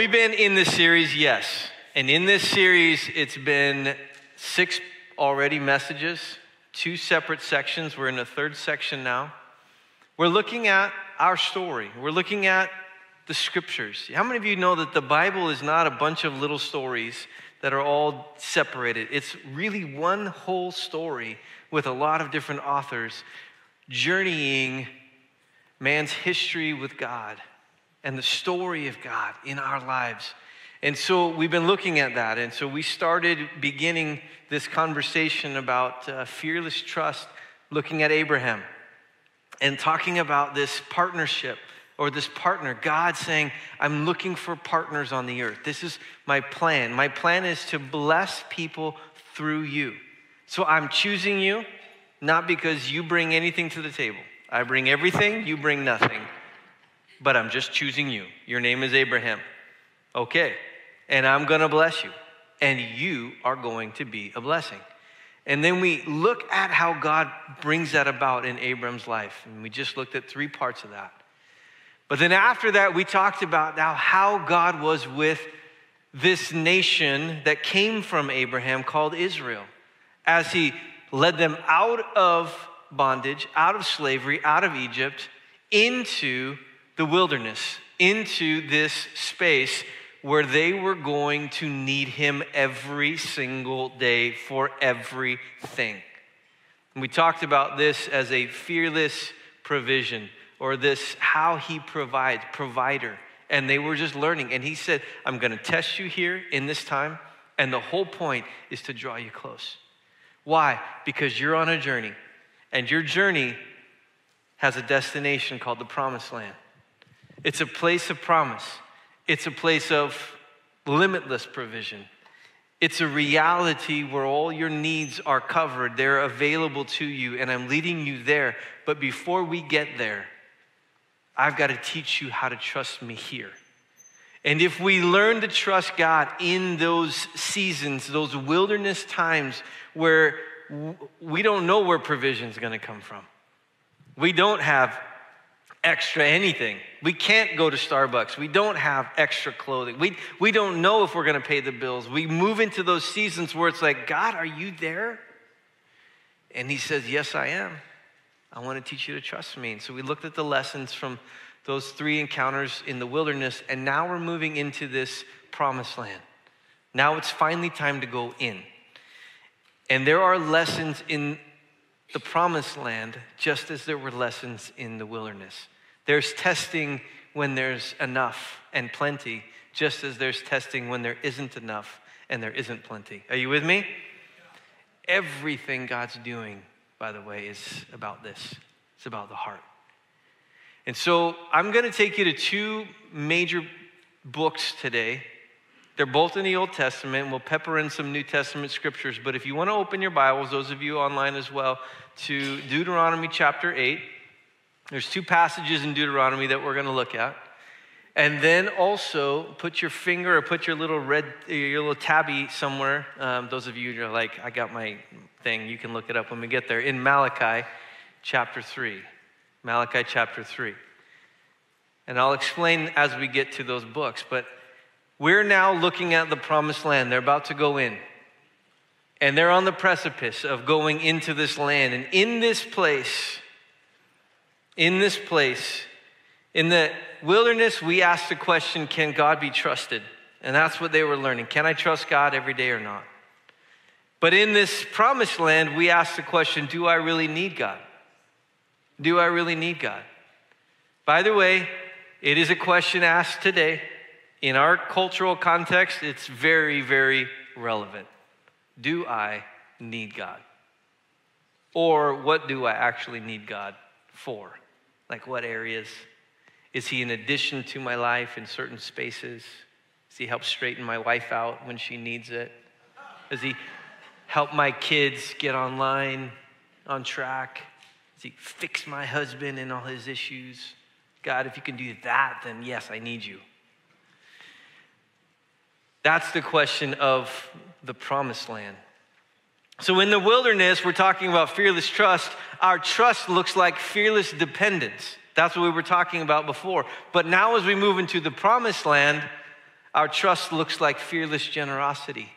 We've been in this series, yes. And in this series, it's been six already messages, two separate sections. We're in the third section now. We're looking at our story, we're looking at the scriptures. How many of you know that the Bible is not a bunch of little stories that are all separated? It's really one whole story with a lot of different authors journeying man's history with God and the story of God in our lives. And so we've been looking at that. And so we started beginning this conversation about uh, fearless trust, looking at Abraham and talking about this partnership or this partner. God saying, I'm looking for partners on the earth. This is my plan. My plan is to bless people through you. So I'm choosing you, not because you bring anything to the table. I bring everything, you bring nothing but I'm just choosing you. Your name is Abraham. Okay. And I'm going to bless you. And you are going to be a blessing. And then we look at how God brings that about in Abram's life. And we just looked at three parts of that. But then after that, we talked about now how God was with this nation that came from Abraham called Israel as he led them out of bondage, out of slavery, out of Egypt, into the wilderness, into this space where they were going to need him every single day for everything. And we talked about this as a fearless provision or this how he provides, provider. And they were just learning. And he said, I'm going to test you here in this time. And the whole point is to draw you close. Why? Because you're on a journey. And your journey has a destination called the promised land. It's a place of promise, it's a place of limitless provision. It's a reality where all your needs are covered, they're available to you, and I'm leading you there. But before we get there, I've got to teach you how to trust me here. And if we learn to trust God in those seasons, those wilderness times where we don't know where provision is going to come from, we don't have extra anything. We can't go to Starbucks. We don't have extra clothing. We, we don't know if we're going to pay the bills. We move into those seasons where it's like, God, are you there? And He says, Yes, I am. I want to teach you to trust me. And so we looked at the lessons from those three encounters in the wilderness, and now we're moving into this promised land. Now it's finally time to go in. And there are lessons in the promised land just as there were lessons in the wilderness. There's testing when there's enough and plenty, just as there's testing when there isn't enough and there isn't plenty. Are you with me? Everything God's doing, by the way, is about this it's about the heart. And so I'm going to take you to two major books today they're both in the Old Testament. and We'll pepper in some New Testament scriptures. But if you want to open your Bibles, those of you online as well, to Deuteronomy chapter 8, there's two passages in Deuteronomy that we're going to look at. And then also put your finger or put your little red, your little tabby somewhere. Um, those of you who are like, I got my thing, you can look it up when we get there. In Malachi chapter 3. Malachi chapter 3. And I'll explain as we get to those books. But we're now looking at the promised land. They're about to go in. And they're on the precipice of going into this land. And in this place, in this place, in the wilderness, we ask the question can God be trusted? And that's what they were learning. Can I trust God every day or not? But in this promised land, we ask the question do I really need God? Do I really need God? By the way, it is a question asked today. In our cultural context, it's very, very relevant. Do I need God? Or what do I actually need God for? Like what areas? Is He an addition to my life in certain spaces? Does He help straighten my wife out when she needs it? Does He help my kids get online, on track? Does He fix my husband and all his issues? God, if you can do that, then yes, I need you. That's the question of the promised land. So, in the wilderness, we're talking about fearless trust. Our trust looks like fearless dependence. That's what we were talking about before. But now, as we move into the promised land, our trust looks like fearless generosity.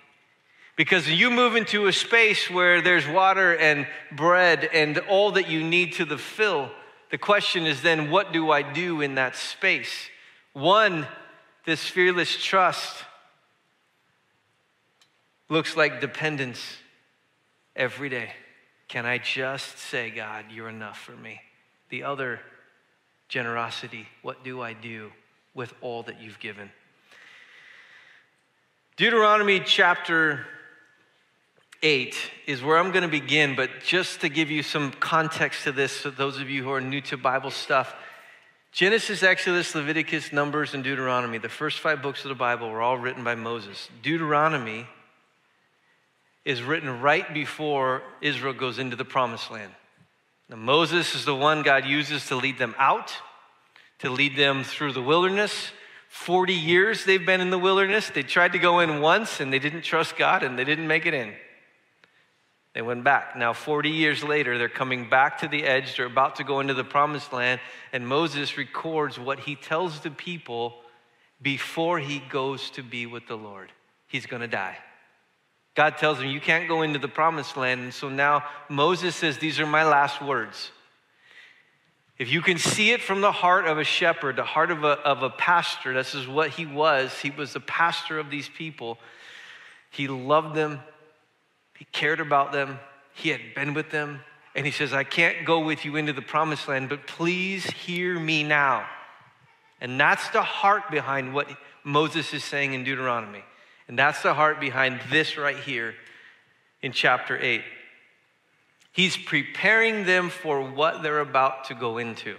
Because you move into a space where there's water and bread and all that you need to the fill. The question is then, what do I do in that space? One, this fearless trust looks like dependence every day. Can I just say, God, you're enough for me? The other, generosity. What do I do with all that you've given? Deuteronomy chapter 8 is where I'm going to begin, but just to give you some context to this, so those of you who are new to Bible stuff, Genesis, Exodus, Leviticus, Numbers, and Deuteronomy, the first five books of the Bible, were all written by Moses. Deuteronomy is written right before Israel goes into the promised land. Now, Moses is the one God uses to lead them out, to lead them through the wilderness, 40 years they've been in the wilderness. They tried to go in once and they didn't trust God and they didn't make it in. They went back. Now, 40 years later, they're coming back to the edge. They're about to go into the promised land. And Moses records what he tells the people before he goes to be with the Lord. He's going to die. God tells him, You can't go into the promised land. And so now Moses says, These are my last words. If you can see it from the heart of a shepherd, the heart of a, of a pastor, this is what he was. He was the pastor of these people. He loved them, he cared about them, he had been with them. And he says, I can't go with you into the promised land, but please hear me now. And that's the heart behind what Moses is saying in Deuteronomy. And that's the heart behind this right here in chapter 8. He's preparing them for what they're about to go into.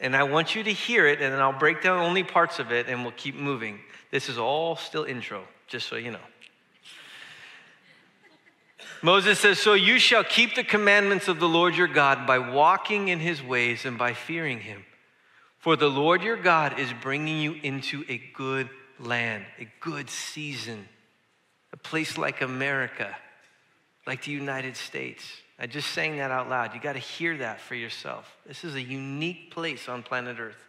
And I want you to hear it, and then I'll break down only parts of it, and we'll keep moving. This is all still intro, just so you know. Moses says, So you shall keep the commandments of the Lord your God by walking in his ways and by fearing him. For the Lord your God is bringing you into a good land, a good season, a place like America, like the United States I just saying that out loud. You got to hear that for yourself. This is a unique place on planet Earth.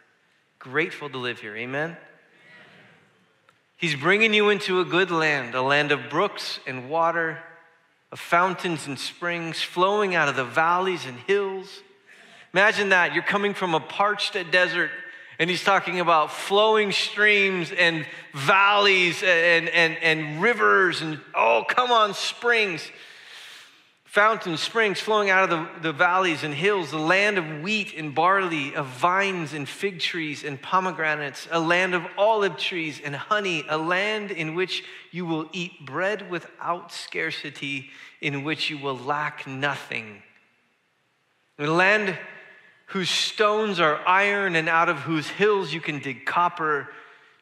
Grateful to live here. Amen? He's bringing you into a good land, a land of brooks and water, of fountains and springs flowing out of the valleys and hills. Imagine that. You're coming from a parched desert, and he's talking about flowing streams and valleys and, and, and rivers and, oh, come on, springs fountains, springs flowing out of the, the valleys and hills, the land of wheat and barley, of vines and fig trees and pomegranates, a land of olive trees and honey, a land in which you will eat bread without scarcity, in which you will lack nothing. A land whose stones are iron and out of whose hills you can dig copper.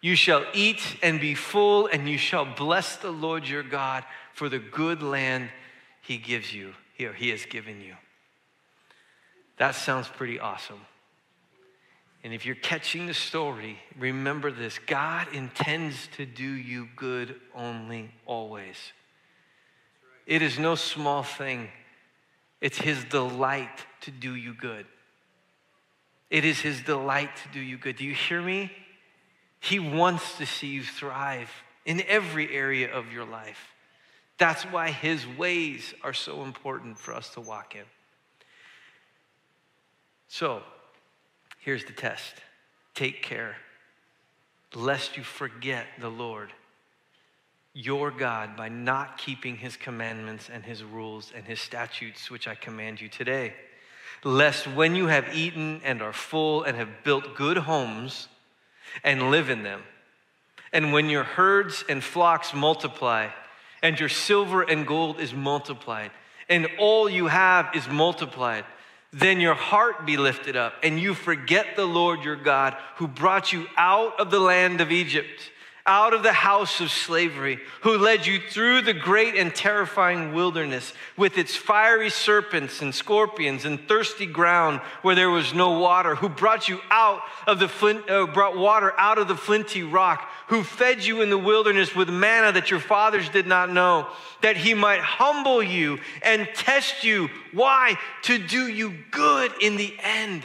You shall eat and be full, and you shall bless the Lord your God for the good land he gives you, here He has given you. That sounds pretty awesome. And if you're catching the story, remember this God intends to do you good only, always. It is no small thing, it's His delight to do you good. It is His delight to do you good. Do you hear me? He wants to see you thrive in every area of your life. That's why his ways are so important for us to walk in. So, here's the test take care, lest you forget the Lord, your God, by not keeping his commandments and his rules and his statutes, which I command you today. Lest when you have eaten and are full and have built good homes and live in them, and when your herds and flocks multiply, and your silver and gold is multiplied, and all you have is multiplied. Then your heart be lifted up, and you forget the Lord your God who brought you out of the land of Egypt out of the house of slavery, who led you through the great and terrifying wilderness with its fiery serpents and scorpions and thirsty ground where there was no water, who brought you out of the flint, uh, brought water out of the flinty rock, who fed you in the wilderness with manna that your fathers did not know, that he might humble you and test you. Why? To do you good in the end.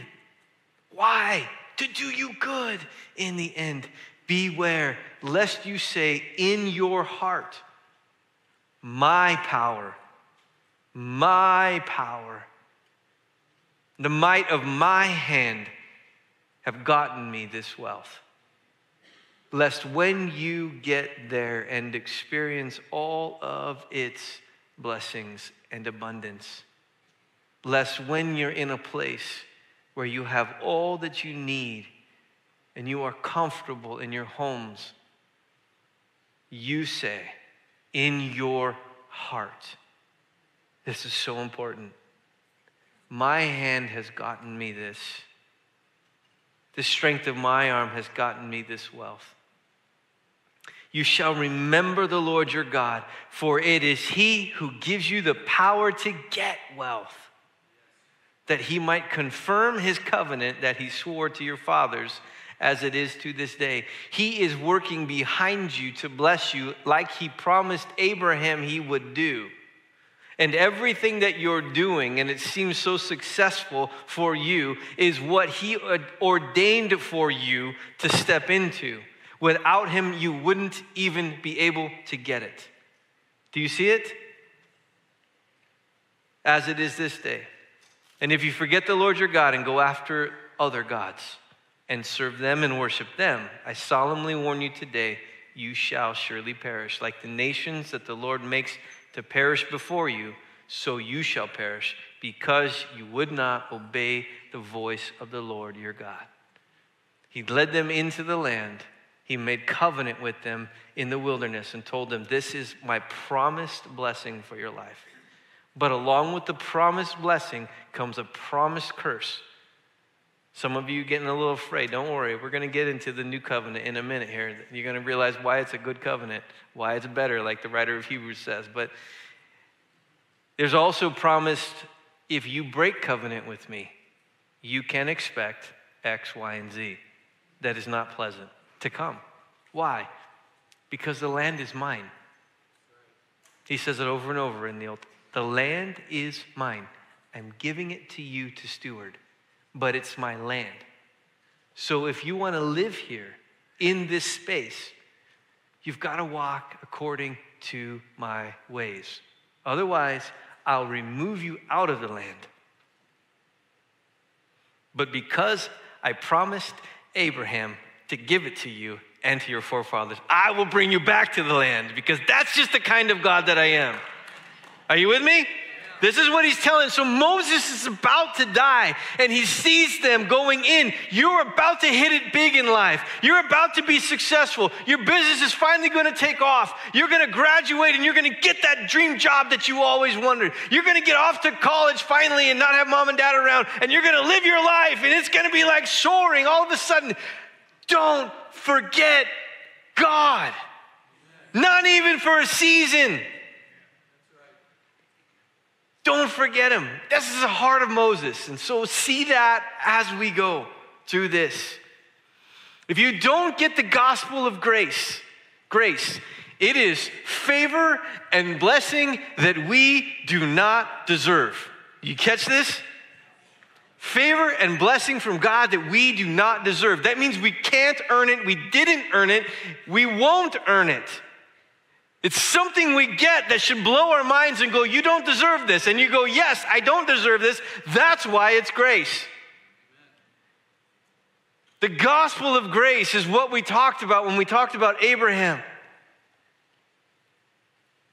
Why? To do you good in the end Beware, lest you say in your heart, My power, my power, the might of my hand have gotten me this wealth. Lest when you get there and experience all of its blessings and abundance, lest when you're in a place where you have all that you need and you are comfortable in your homes, you say in your heart, This is so important. My hand has gotten me this. The strength of my arm has gotten me this wealth. You shall remember the Lord your God, for it is he who gives you the power to get wealth, that he might confirm his covenant that he swore to your fathers as it is to this day. He is working behind you to bless you like he promised Abraham he would do. And everything that you're doing, and it seems so successful for you, is what he ordained for you to step into. Without him, you wouldn't even be able to get it. Do you see it? As it is this day. And if you forget the Lord your God and go after other gods, and serve them and worship them. I solemnly warn you today, you shall surely perish. Like the nations that the Lord makes to perish before you, so you shall perish, because you would not obey the voice of the Lord your God. He led them into the land. He made covenant with them in the wilderness and told them, This is my promised blessing for your life. But along with the promised blessing comes a promised curse some of you getting a little afraid. Don't worry. We're going to get into the new covenant in a minute here. You're going to realize why it's a good covenant, why it's better, like the writer of Hebrews says. But there's also promised if you break covenant with me, you can expect X, Y, and Z. That is not pleasant to come. Why? Because the land is mine. He says it over and over in the Old. The land is mine. I'm giving it to you to steward but it's my land. So if you want to live here in this space, you've got to walk according to my ways. Otherwise, I'll remove you out of the land. But because I promised Abraham to give it to you and to your forefathers, I will bring you back to the land because that's just the kind of God that I am. Are you with me? This is what he's telling. So Moses is about to die and he sees them going in. You're about to hit it big in life. You're about to be successful. Your business is finally going to take off. You're going to graduate and you're going to get that dream job that you always wanted. You're going to get off to college finally and not have mom and dad around and you're going to live your life and it's going to be like soaring all of a sudden. Don't forget God. Not even for a season. Don't forget him. This is the heart of Moses. And so see that as we go through this. If you don't get the gospel of grace, grace, it is favor and blessing that we do not deserve. You catch this? Favor and blessing from God that we do not deserve. That means we can't earn it, we didn't earn it, we won't earn it. It's something we get that should blow our minds and go, You don't deserve this. And you go, Yes, I don't deserve this. That's why it's grace. The gospel of grace is what we talked about when we talked about Abraham.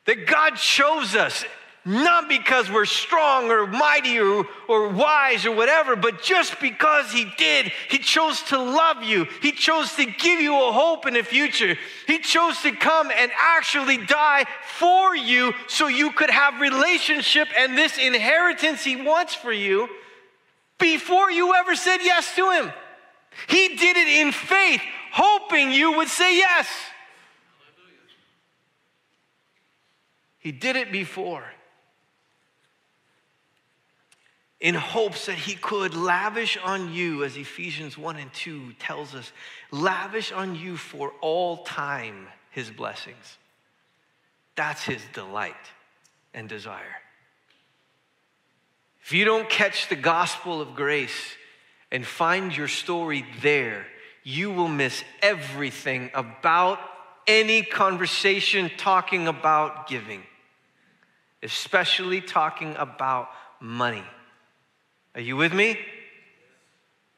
That God chose us not because we're strong or mighty or, or wise or whatever, but just because He did. He chose to love you. He chose to give you a hope in the future. He chose to come and actually die for you so you could have relationship and this inheritance He wants for you before you ever said yes to Him. He did it in faith, hoping you would say yes. He did it before in hopes that he could lavish on you, as Ephesians 1 and 2 tells us, lavish on you for all time his blessings. That's his delight and desire. If you don't catch the gospel of grace and find your story there, you will miss everything about any conversation talking about giving, especially talking about money. Are you with me?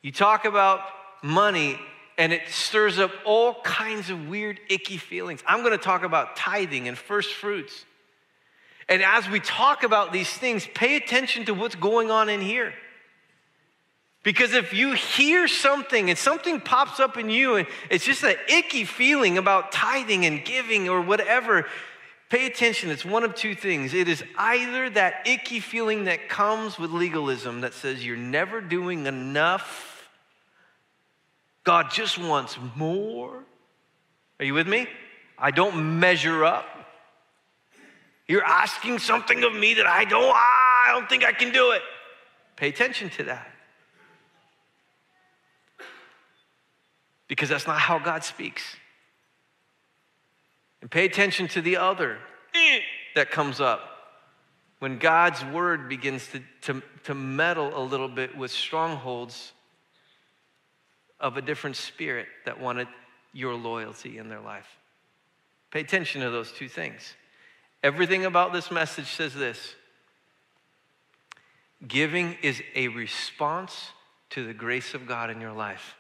You talk about money, and it stirs up all kinds of weird, icky feelings. I'm going to talk about tithing and first fruits. And as we talk about these things, pay attention to what's going on in here. Because if you hear something and something pops up in you and it's just an icky feeling about tithing and giving or whatever, pay attention. It's one of two things. It is either that icky feeling that comes with legalism that says you're never doing enough God just wants more. Are you with me? I don't measure up. You're asking something of me that I don't, ah, I don't think I can do it. Pay attention to that. Because that's not how God speaks. And pay attention to the other that comes up when God's word begins to, to, to meddle a little bit with strongholds of a different spirit that wanted your loyalty in their life. Pay attention to those two things. Everything about this message says this giving is a response to the grace of God in your life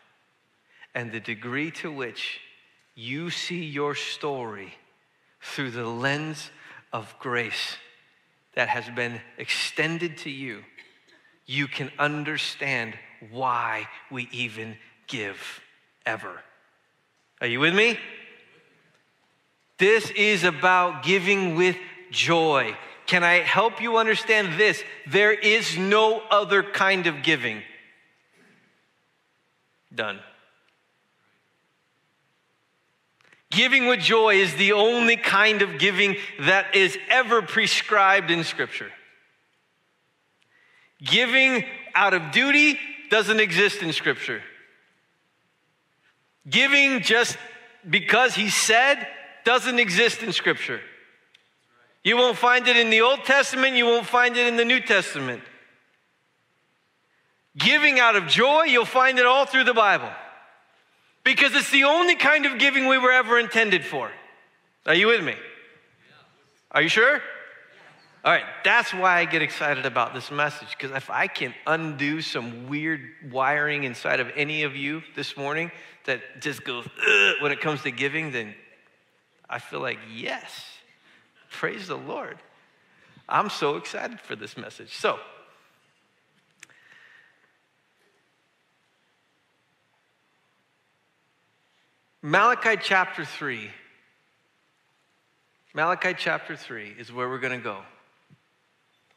and the degree to which you see your story through the lens of grace that has been extended to you, you can understand why we even give ever. Are you with me? This is about giving with joy. Can I help you understand this? There is no other kind of giving. Done. Giving with joy is the only kind of giving that is ever prescribed in Scripture. Giving out of duty doesn't exist in Scripture. Giving just because he said doesn't exist in Scripture. You won't find it in the Old Testament, you won't find it in the New Testament. Giving out of joy, you'll find it all through the Bible. Because it's the only kind of giving we were ever intended for. Are you with me? Are you sure? All right, that's why I get excited about this message, because if I can undo some weird wiring inside of any of you this morning that just goes when it comes to giving, then I feel like, yes, praise the Lord. I'm so excited for this message. So, Malachi chapter 3. Malachi chapter 3 is where we're going to go.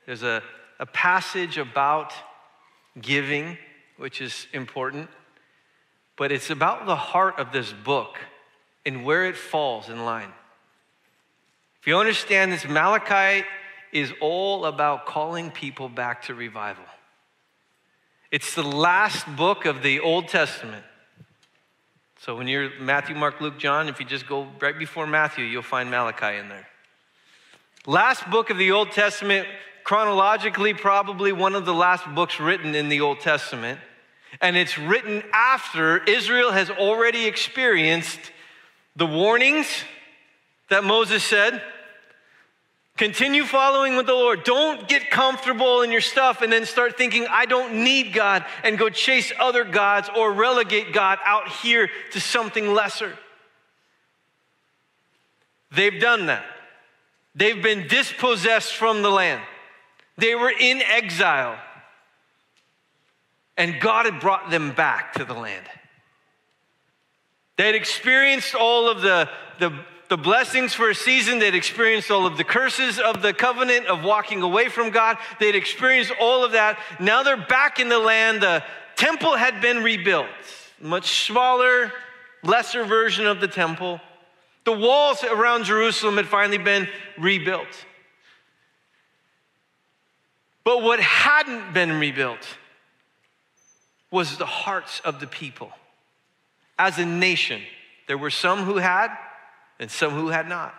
There's a, a passage about giving, which is important, but it's about the heart of this book and where it falls in line. If you understand this, Malachi is all about calling people back to revival. It's the last book of the Old Testament. So when you're Matthew, Mark, Luke, John, if you just go right before Matthew, you'll find Malachi in there. Last book of the Old Testament chronologically probably one of the last books written in the Old Testament. And it's written after Israel has already experienced the warnings that Moses said. Continue following with the Lord. Don't get comfortable in your stuff and then start thinking, I don't need God, and go chase other gods or relegate God out here to something lesser. They've done that. They've been dispossessed from the land. They were in exile. And God had brought them back to the land. They had experienced all of the, the, the blessings for a season. They'd experienced all of the curses of the covenant of walking away from God. They'd experienced all of that. Now they're back in the land. The temple had been rebuilt, much smaller, lesser version of the temple. The walls around Jerusalem had finally been rebuilt. But what hadn't been rebuilt was the hearts of the people. As a nation, there were some who had and some who had not.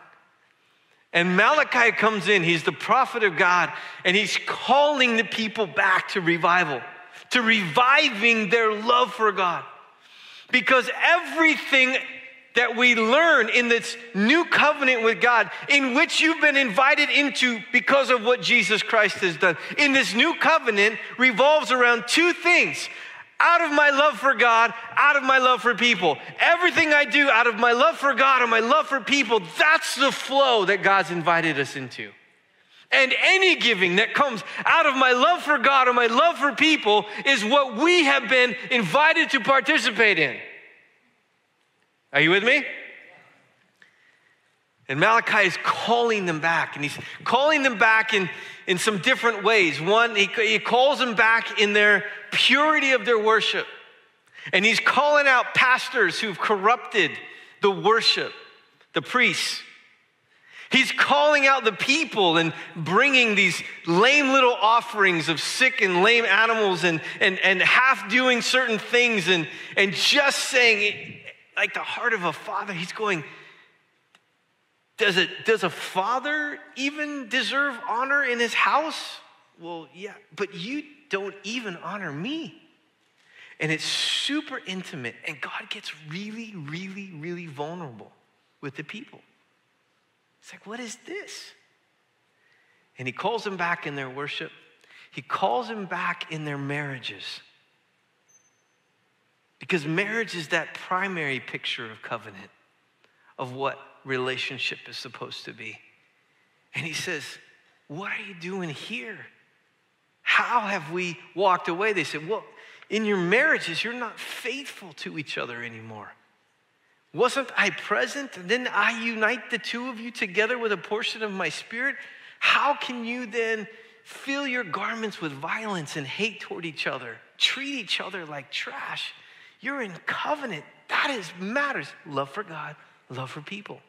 And Malachi comes in, he's the prophet of God, and he's calling the people back to revival, to reviving their love for God. Because everything that we learn in this new covenant with God, in which you've been invited into because of what Jesus Christ has done, in this new covenant revolves around two things out of my love for God, out of my love for people. Everything I do out of my love for God and my love for people, that's the flow that God's invited us into. And any giving that comes out of my love for God and my love for people is what we have been invited to participate in. Are you with me? And Malachi is calling them back, and he's calling them back in, in some different ways. One, he, he calls them back in their purity of their worship. And he's calling out pastors who've corrupted the worship, the priests. He's calling out the people and bringing these lame little offerings of sick and lame animals and, and, and half doing certain things and, and just saying, like the heart of a father, he's going, does, it, does a father even deserve honor in his house? Well, yeah, but you don't even honor me. And it's super intimate, and God gets really, really, really vulnerable with the people. It's like, what is this? And he calls them back in their worship, he calls them back in their marriages. Because marriage is that primary picture of covenant, of what relationship is supposed to be. And he says, What are you doing here? How have we walked away? They said, Well, in your marriages, you're not faithful to each other anymore. Wasn't I present? Didn't I unite the two of you together with a portion of my spirit? How can you then fill your garments with violence and hate toward each other? Treat each other like trash. You're in covenant. That is matters. Love for God, love for people.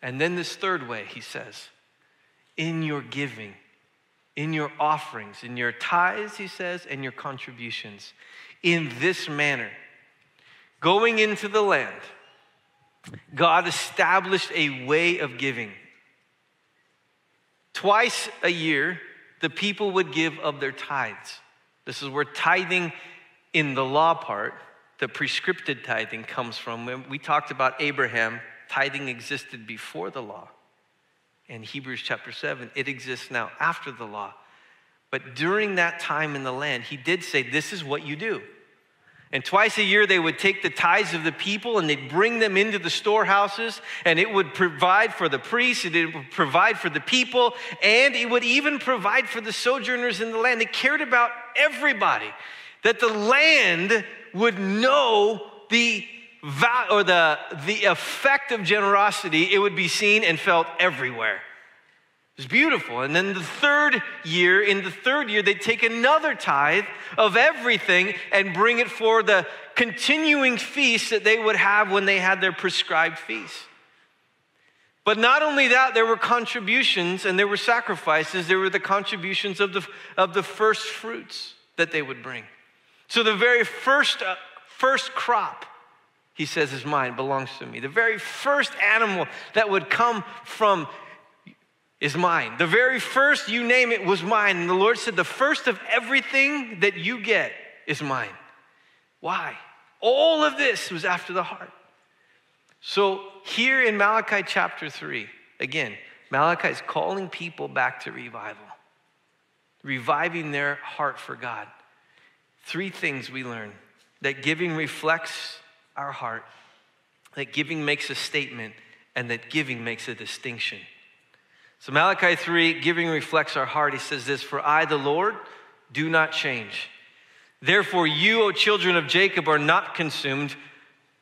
And then this third way, he says, in your giving, in your offerings, in your tithes, he says, and your contributions, in this manner, going into the land, God established a way of giving. Twice a year, the people would give of their tithes. This is where tithing in the law part, the prescripted tithing comes from. When we talked about Abraham, tithing existed before the law. In Hebrews chapter 7, it exists now after the law. But during that time in the land, he did say, This is what you do. And twice a year, they would take the tithes of the people and they'd bring them into the storehouses, and it would provide for the priests, it would provide for the people, and it would even provide for the sojourners in the land. They cared about everybody that the land would know the or the, the effect of generosity, it would be seen and felt everywhere. It was beautiful. And then the third year, in the third year, they'd take another tithe of everything and bring it for the continuing feast that they would have when they had their prescribed feast. But not only that, there were contributions and there were sacrifices. There were the contributions of the, of the first fruits that they would bring. So the very first, uh, first crop, he says, is mine, belongs to me. The very first animal that would come from is mine. The very first, you name it, was mine. And the Lord said, The first of everything that you get is mine. Why? All of this was after the heart. So here in Malachi chapter 3, again, Malachi is calling people back to revival, reviving their heart for God. Three things we learn that giving reflects our heart, that giving makes a statement, and that giving makes a distinction. So, Malachi 3, giving reflects our heart. He says this For I, the Lord, do not change. Therefore, you, O children of Jacob, are not consumed.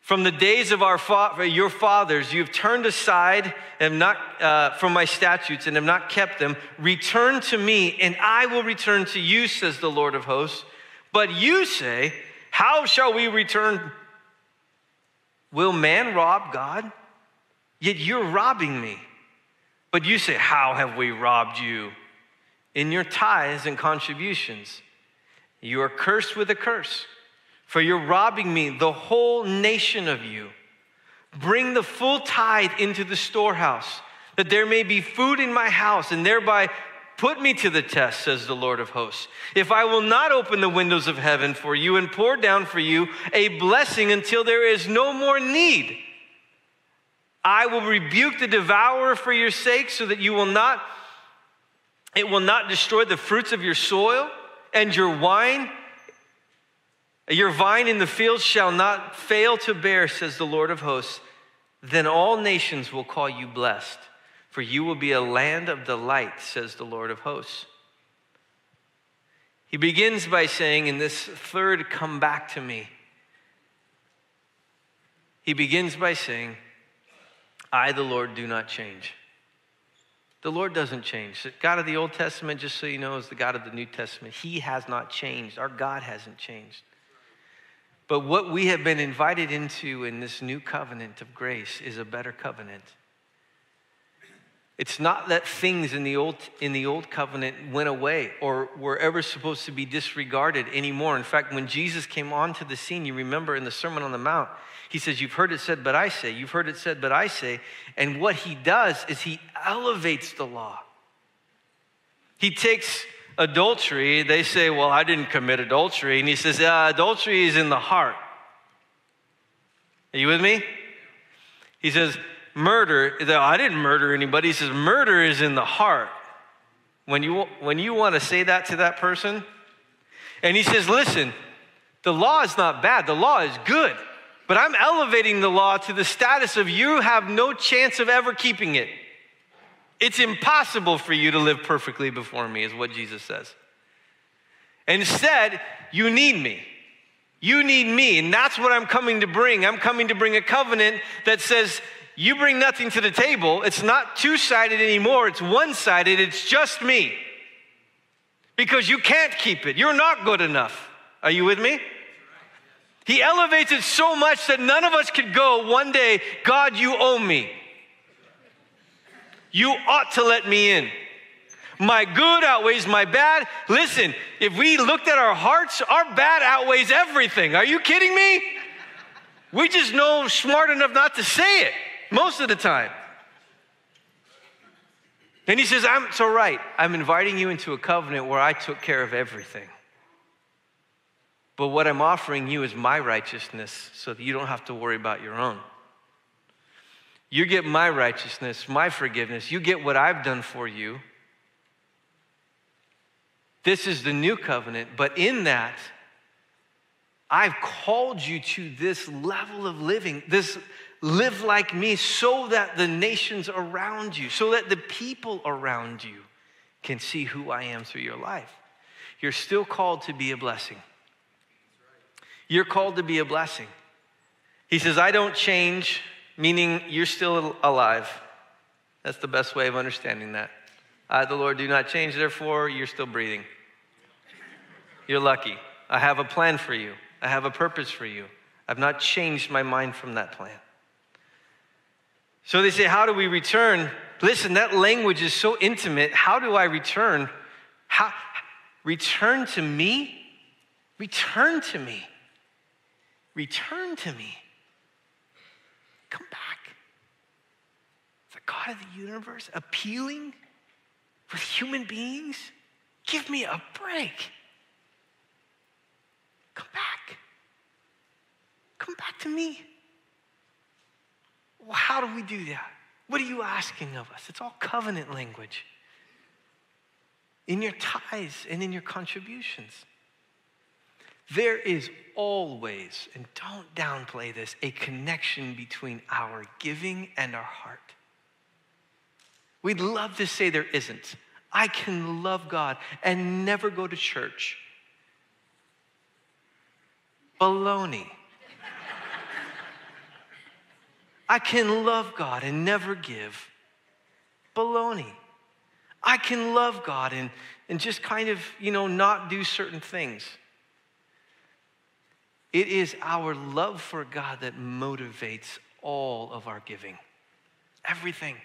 From the days of our fa- your fathers, you have turned aside and not uh, from my statutes and have not kept them. Return to me, and I will return to you, says the Lord of hosts. But you say, How shall we return? Will man rob God? Yet you're robbing me. But you say, How have we robbed you? In your tithes and contributions. You are cursed with a curse, for you're robbing me, the whole nation of you. Bring the full tithe into the storehouse, that there may be food in my house, and thereby Put me to the test, says the Lord of hosts. If I will not open the windows of heaven for you and pour down for you a blessing until there is no more need, I will rebuke the devourer for your sake so that you will not, it will not destroy the fruits of your soil and your wine. Your vine in the fields shall not fail to bear, says the Lord of hosts. Then all nations will call you blessed for you will be a land of delight, says the Lord of hosts. He begins by saying, in this third come back to me, he begins by saying, I, the Lord, do not change. The Lord doesn't change. The God of the Old Testament, just so you know, is the God of the New Testament. He has not changed. Our God hasn't changed. But what we have been invited into in this new covenant of grace is a better covenant. It's not that things in the old in the old covenant went away or were ever supposed to be disregarded anymore. In fact, when Jesus came onto the scene, you remember in the Sermon on the Mount, he says, You've heard it said, but I say. You've heard it said, but I say. And what he does is he elevates the law. He takes adultery. They say, Well, I didn't commit adultery. And he says, uh, Adultery is in the heart. Are you with me? He says, murder, I didn't murder anybody. He says, murder is in the heart. When you, when you want to say that to that person, and he says, listen, the law is not bad, the law is good. But I'm elevating the law to the status of you have no chance of ever keeping it. It's impossible for you to live perfectly before me, is what Jesus says. Instead, you need me. You need me, and that's what I'm coming to bring. I'm coming to bring a covenant that says, you bring nothing to the table. It's not two sided anymore, it's one sided. It's just me. Because you can't keep it. You're not good enough. Are you with me? He elevates it so much that none of us could go one day, God, you owe me. You ought to let me in. My good outweighs my bad. Listen, if we looked at our hearts, our bad outweighs everything. Are you kidding me? We just know smart enough not to say it most of the time. And he says, I'm, all right. I'm inviting you into a covenant where I took care of everything. But what I'm offering you is my righteousness so that you don't have to worry about your own. You get my righteousness, my forgiveness. You get what I've done for you. This is the new covenant, but in that, I've called you to this level of living, this live like me so that the nations around you, so that the people around you can see who I am through your life. You're still called to be a blessing. You're called to be a blessing. He says, I don't change, meaning you're still alive. That's the best way of understanding that. I, the Lord, do not change, therefore, you're still breathing. You're lucky. I have a plan for you, I have a purpose for you. I've not changed my mind from that plan. So they say, How do we return? Listen, that language is so intimate. How do I return? How, return to me? Return to me. Return to me. Come back. The God of the universe appealing with human beings? Give me a break. Come back. Come back to me. Well, how do we do that? What are you asking of us? It's all covenant language. In your tithes and in your contributions. There is always, and don't downplay this, a connection between our giving and our heart. We'd love to say there isn't. I can love God and never go to church. Baloney. I can love God and never give. Baloney. I can love God and, and just kind of, you know, not do certain things. It is our love for God that motivates all of our giving. Everything.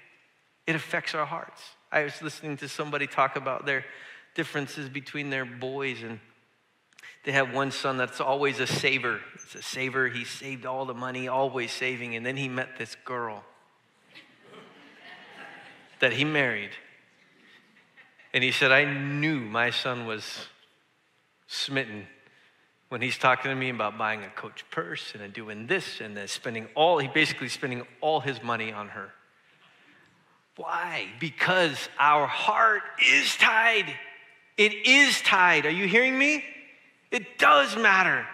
It affects our hearts. I was listening to somebody talk about their differences between their boys and they have one son that's always a saver. It's a saver. He saved all the money, always saving. And then he met this girl that he married. And he said, I knew my son was smitten when he's talking to me about buying a coach purse and doing this and then spending all, he basically spending all his money on her. Why? Because our heart is tied. It is tied. Are you hearing me? It does matter.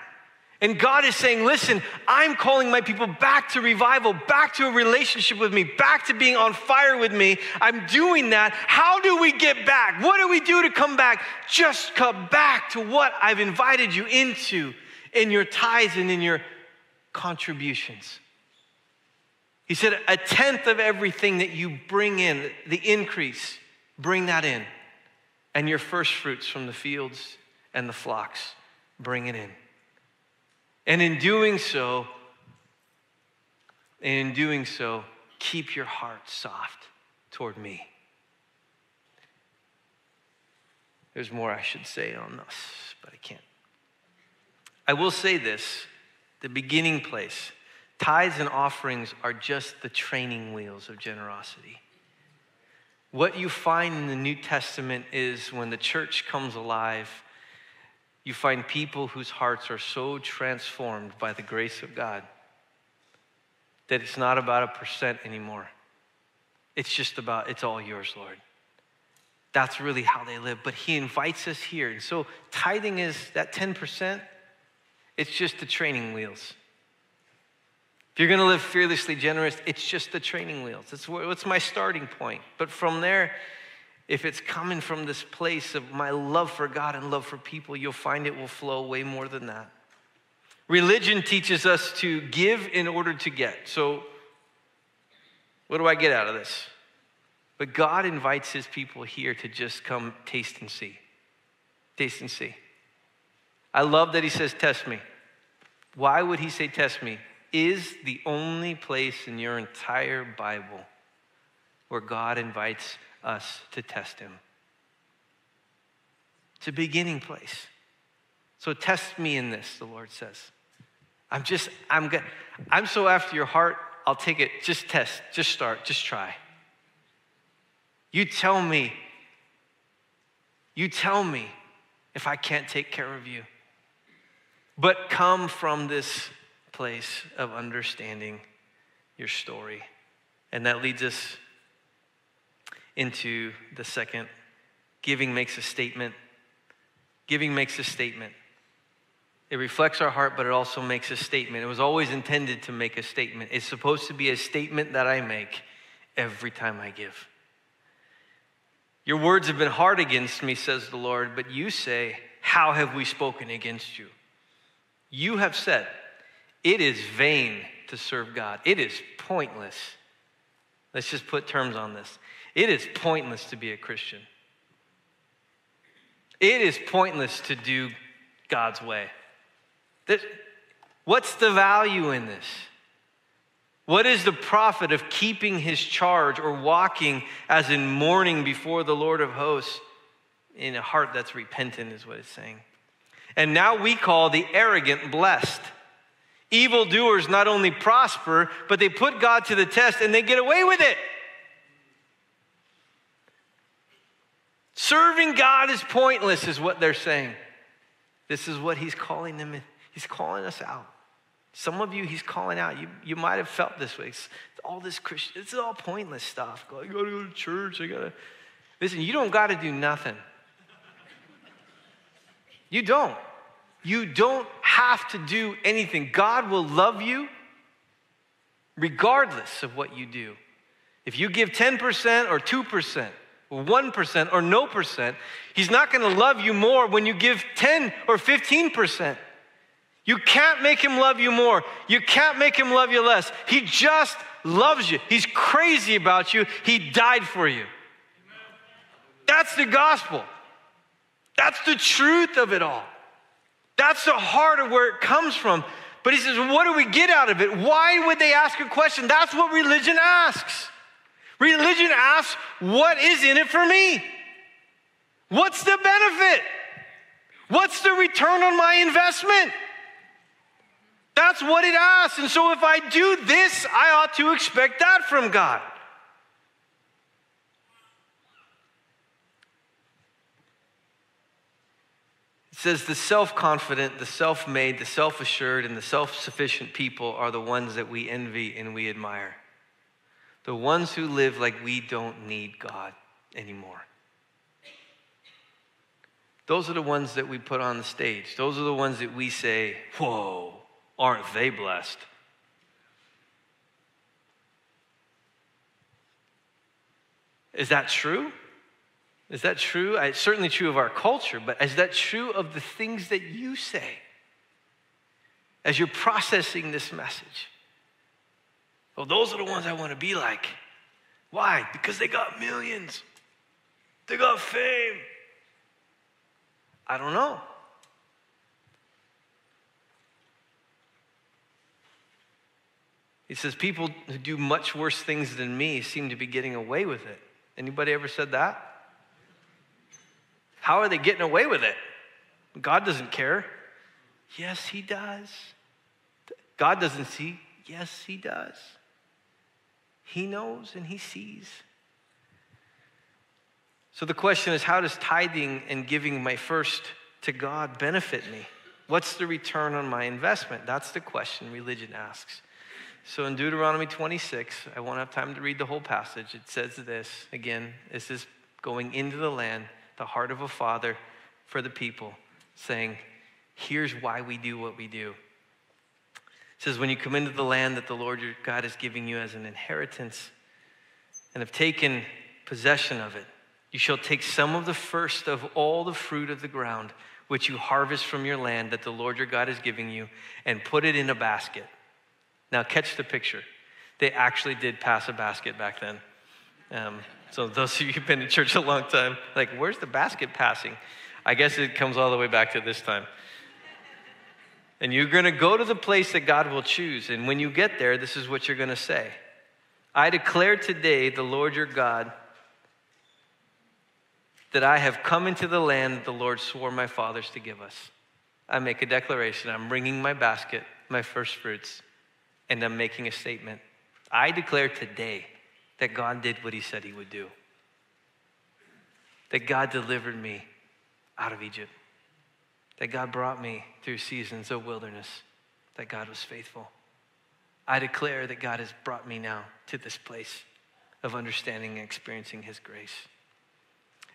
And God is saying, listen, I'm calling my people back to revival, back to a relationship with me, back to being on fire with me. I'm doing that. How do we get back? What do we do to come back? Just come back to what I've invited you into in your tithes and in your contributions. He said, a tenth of everything that you bring in, the increase, bring that in. And your first fruits from the fields and the flocks, bring it in. And in doing so, and in doing so, keep your heart soft toward me. There's more I should say on this, but I can't. I will say this the beginning place. Tithes and offerings are just the training wheels of generosity. What you find in the New Testament is when the church comes alive, you find people whose hearts are so transformed by the grace of God that it's not about a percent anymore. It's just about, it's all yours, Lord. That's really how they live. But He invites us here. And so tithing is that 10%, it's just the training wheels. If you're going to live fearlessly generous, it's just the training wheels. That's what's my starting point. But from there, if it's coming from this place of my love for God and love for people, you'll find it will flow way more than that. Religion teaches us to give in order to get. So, what do I get out of this? But God invites his people here to just come taste and see. Taste and see. I love that he says, Test me. Why would he say, Test me? Is the only place in your entire Bible where God invites us to test him. It's a beginning place. So test me in this, the Lord says. I'm just, I'm good. I'm so after your heart, I'll take it. Just test, just start, just try. You tell me, you tell me if I can't take care of you. But come from this place of understanding your story. And that leads us into the second. Giving makes a statement. Giving makes a statement. It reflects our heart, but it also makes a statement. It was always intended to make a statement. It's supposed to be a statement that I make every time I give. Your words have been hard against me, says the Lord, but you say, How have we spoken against you? You have said, It is vain to serve God, it is pointless. Let's just put terms on this. It is pointless to be a Christian. It is pointless to do God's way. what's the value in this? What is the profit of keeping his charge or walking as in mourning before the Lord of hosts in a heart that's repentant, is what it's saying. And now we call the arrogant blessed. Evildoers not only prosper, but they put God to the test and they get away with it. Serving God is pointless, is what they're saying. This is what he's calling them. He's calling us out. Some of you, he's calling out. You, you might have felt this way. It's, all this Christian, it's all pointless stuff. I gotta go to church. I gotta. Listen, you don't got to do nothing. You don't. You don't have to do anything. God will love you regardless of what you do. If you give 10% or 2%, 1% or no percent, He's not going to love you more when you give 10 or 15%. You can't make Him love you more. You can't make Him love you less. He just loves you. He's crazy about you. He died for you. That's the gospel. That's the truth of it all. That's the heart of where it comes from. But he says, what do we get out of it? Why would they ask a question? That's what religion asks. Religion asks, What is in it for me? What's the benefit? What's the return on my investment? That's what it asks. And so if I do this, I ought to expect that from God. It says the self confident, the self made, the self assured, and the self sufficient people are the ones that we envy and we admire. The ones who live like we don't need God anymore. Those are the ones that we put on the stage. Those are the ones that we say, Whoa, aren't they blessed? Is that true? Is that true? Uh, it's certainly true of our culture, but is that true of the things that you say as you're processing this message? Those are the ones I want to be like. Why? Because they got millions, they got fame. I don't know. He says, People who do much worse things than me seem to be getting away with it. Anybody ever said that? How are they getting away with it? God doesn't care. Yes, He does. God doesn't see. Yes, He does. He knows and He sees. So the question is how does tithing and giving my first to God benefit me? What's the return on my investment? That's the question religion asks. So in Deuteronomy 26, I won't have time to read the whole passage. It says this again, this is going into the land the heart of a father for the people, saying, Here's why we do what we do. Says, When you come into the land that the Lord your God is giving you as an inheritance and have taken possession of it, you shall take some of the first of all the fruit of the ground which you harvest from your land that the Lord your God is giving you and put it in a basket. Now, catch the picture. They actually did pass a basket back then. Um, so those of you who've been in church a long time, like, where's the basket passing? I guess it comes all the way back to this time. And you're going to go to the place that God will choose. And when you get there, this is what you're going to say I declare today, the Lord your God, that I have come into the land that the Lord swore my fathers to give us. I make a declaration. I'm bringing my basket, my first fruits, and I'm making a statement. I declare today that God did what he said he would do. That God delivered me out of Egypt. That God brought me through seasons of wilderness. That God was faithful. I declare that God has brought me now to this place of understanding and experiencing his grace.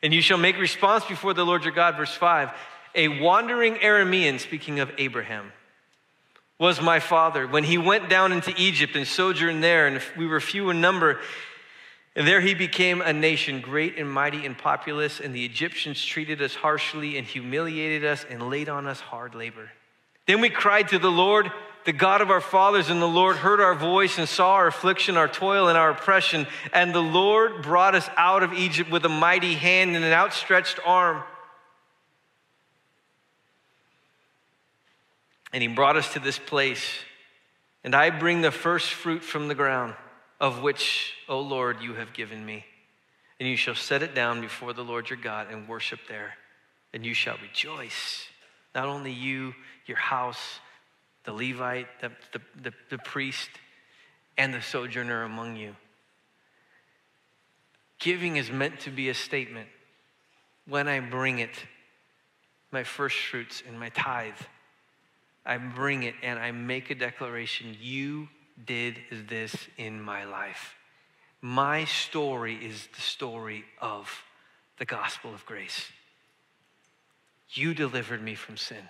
And you shall make response before the Lord your God, verse 5. A wandering Aramean, speaking of Abraham, was my father. When he went down into Egypt and sojourned there, and we were few in number, and there he became a nation great and mighty and populous, and the Egyptians treated us harshly and humiliated us and laid on us hard labor. Then we cried to the Lord, the God of our fathers, and the Lord heard our voice and saw our affliction, our toil, and our oppression. And the Lord brought us out of Egypt with a mighty hand and an outstretched arm. And he brought us to this place. And I bring the first fruit from the ground of which, O Lord, you have given me. And you shall set it down before the Lord your God and worship there. And you shall rejoice, not only you, your house, the Levite, the, the, the, the priest, and the sojourner among you. Giving is meant to be a statement. When I bring it, my first fruits and my tithe, I bring it and I make a declaration. You did this in my life. My story is the story of the gospel of grace. You delivered me from sin.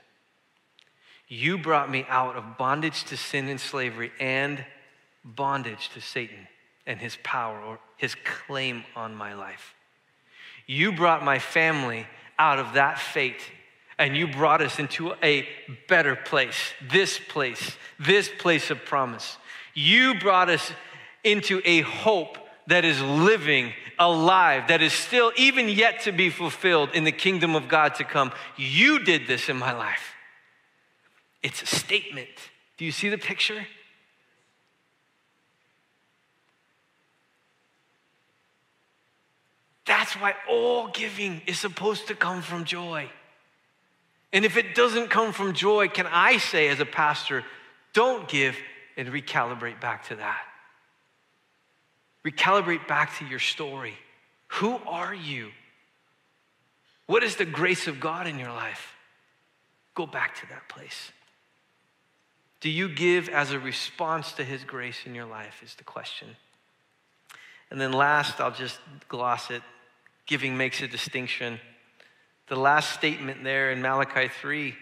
You brought me out of bondage to sin and slavery and bondage to Satan and his power or his claim on my life. You brought my family out of that fate and you brought us into a better place, this place, this place of promise. You brought us into a hope that is living, alive, that is still even yet to be fulfilled in the kingdom of God to come. You did this in my life. It's a statement. Do you see the picture? That's why all giving is supposed to come from joy. And if it doesn't come from joy, can I say as a pastor, don't give and recalibrate back to that? Recalibrate back to your story. Who are you? What is the grace of God in your life? Go back to that place. Do you give as a response to His grace in your life? Is the question. And then last, I'll just gloss it. Giving makes a distinction. The last statement there in Malachi 3,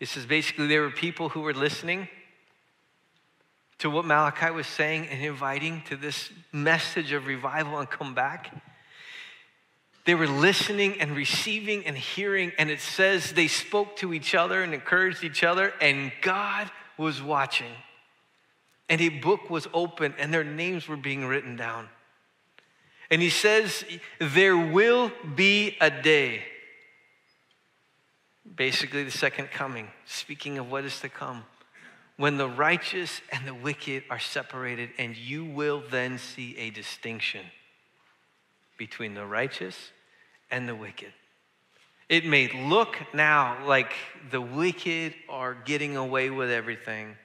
it says basically there were people who were listening to what Malachi was saying and inviting to this message of revival and come back. They were listening and receiving and hearing, and it says they spoke to each other and encouraged each other, and God was watching. And a book was open, and their names were being written down. And he says, There will be a day. Basically, the second coming, speaking of what is to come when the righteous and the wicked are separated, and you will then see a distinction between the righteous and the wicked. It may look now like the wicked are getting away with everything,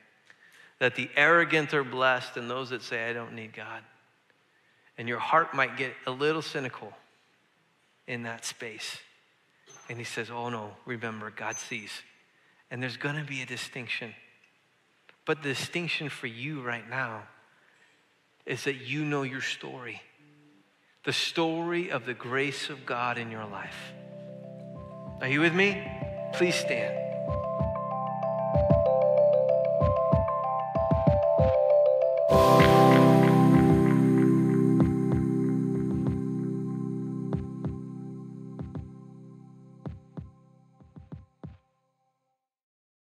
that the arrogant are blessed, and those that say, I don't need God. And your heart might get a little cynical in that space. And he says, Oh no, remember, God sees. And there's going to be a distinction. But the distinction for you right now is that you know your story the story of the grace of God in your life. Are you with me? Please stand.